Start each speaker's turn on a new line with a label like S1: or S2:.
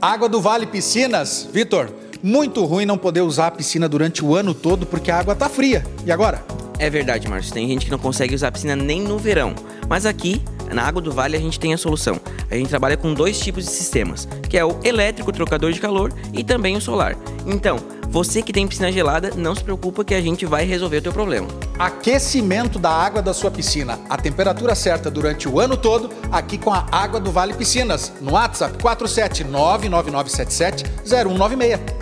S1: Água do Vale Piscinas, Vitor, muito ruim não poder usar a piscina durante o ano todo porque a água tá fria. E agora?
S2: É verdade, Márcio. Tem gente que não consegue usar a piscina nem no verão. Mas aqui, na Água do Vale, a gente tem a solução. A gente trabalha com dois tipos de sistemas, que é o elétrico trocador de calor e também o solar. Então, você que tem piscina gelada, não se preocupa que a gente vai resolver o teu problema.
S1: Aquecimento da água da sua piscina. A temperatura certa durante o ano todo, aqui com a Água do Vale Piscinas. No WhatsApp 47999770196.